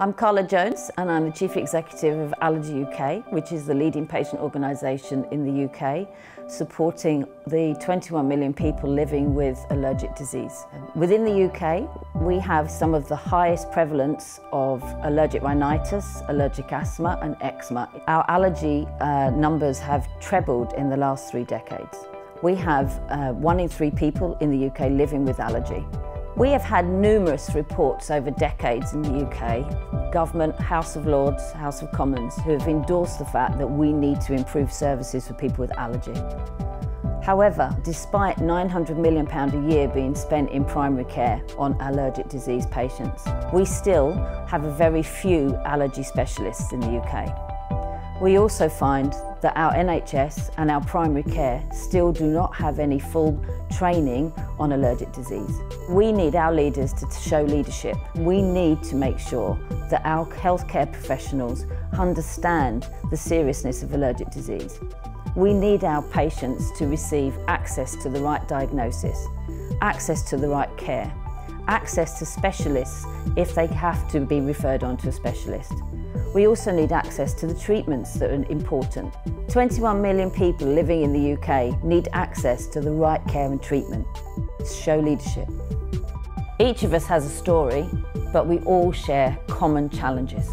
I'm Carla Jones and I'm the Chief Executive of Allergy UK, which is the leading patient organisation in the UK, supporting the 21 million people living with allergic disease. Within the UK, we have some of the highest prevalence of allergic rhinitis, allergic asthma and eczema. Our allergy uh, numbers have trebled in the last three decades. We have uh, one in three people in the UK living with allergy. We have had numerous reports over decades in the UK, government, House of Lords, House of Commons, who have endorsed the fact that we need to improve services for people with allergy. However, despite £900 million a year being spent in primary care on allergic disease patients, we still have a very few allergy specialists in the UK. We also find that our NHS and our primary care still do not have any full training on allergic disease. We need our leaders to show leadership. We need to make sure that our healthcare professionals understand the seriousness of allergic disease. We need our patients to receive access to the right diagnosis, access to the right care, access to specialists if they have to be referred on to a specialist. We also need access to the treatments that are important. 21 million people living in the UK need access to the right care and treatment. Show leadership. Each of us has a story, but we all share common challenges.